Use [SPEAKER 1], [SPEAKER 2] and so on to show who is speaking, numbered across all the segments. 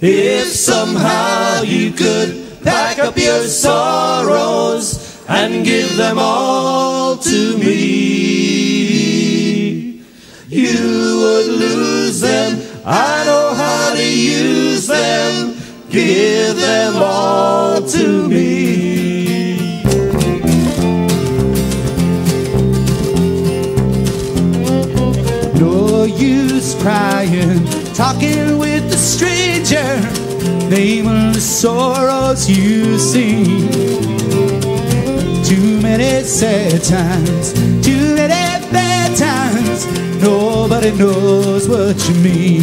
[SPEAKER 1] If somehow you could pack up your sorrows and give them all to me, you would lose them. I know how to use them. Give them all to me.
[SPEAKER 2] No use crying, talking with a stranger, naming the sorrows you see. Too many sad times, too many bad times, nobody knows what you mean.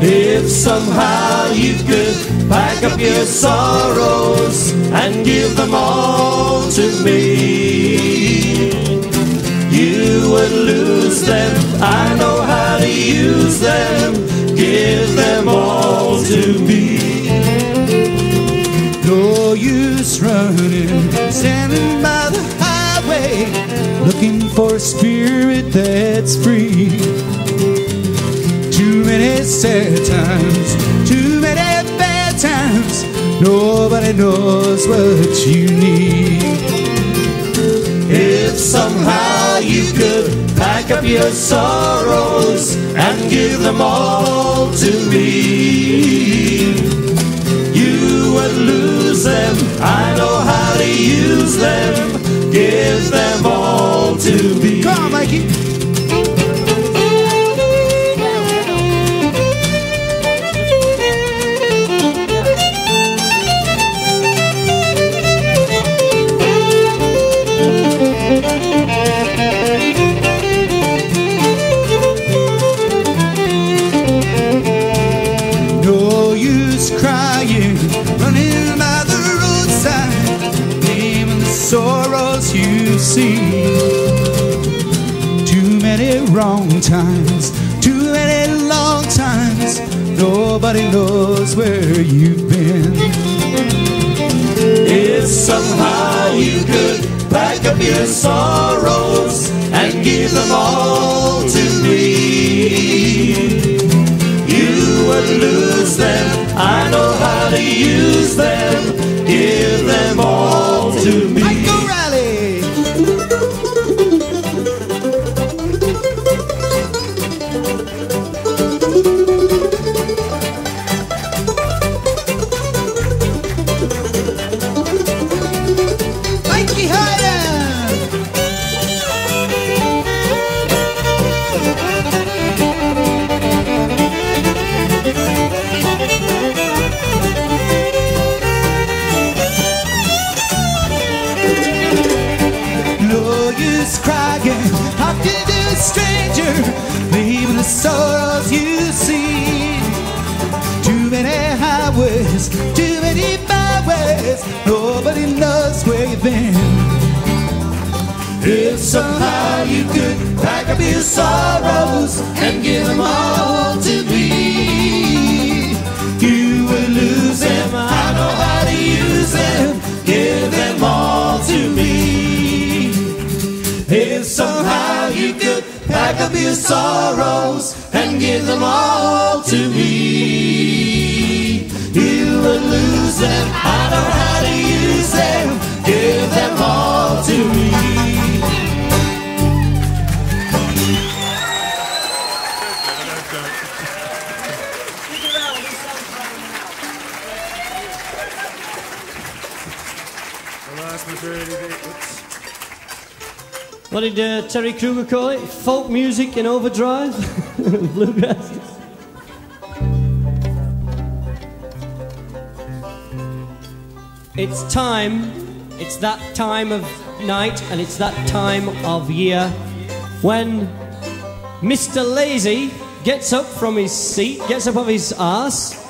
[SPEAKER 1] If somehow you could pack up your sorrows and give them all to me, would lose them. I know how to use them. Give them all to me.
[SPEAKER 2] No use running, standing by the highway, looking for a spirit that's free. Too many sad times, too many bad times, nobody knows what you need.
[SPEAKER 1] If somehow you could pack up your sorrows and give them all to me, you would lose them. I know how to use them.
[SPEAKER 2] See. Too many wrong times, too many long times, nobody knows where you've been.
[SPEAKER 1] If somehow you could pack up your sorrows and give them all to me, you would lose them. I know how to use them. Give them all to me.
[SPEAKER 2] Nobody knows where you've been.
[SPEAKER 1] If somehow you could pack up your sorrows and give them all to me, you would lose them. I know how to use them. Give them all to me. If somehow you could pack up your sorrows and give them all to me, you would lose them. I know Give them all to me.
[SPEAKER 3] What did uh, Terry Kruger call it? Folk music in overdrive? Bluegrass? It's time, it's that time of night and it's that time of year when Mr. Lazy gets up from his seat, gets up off his ass,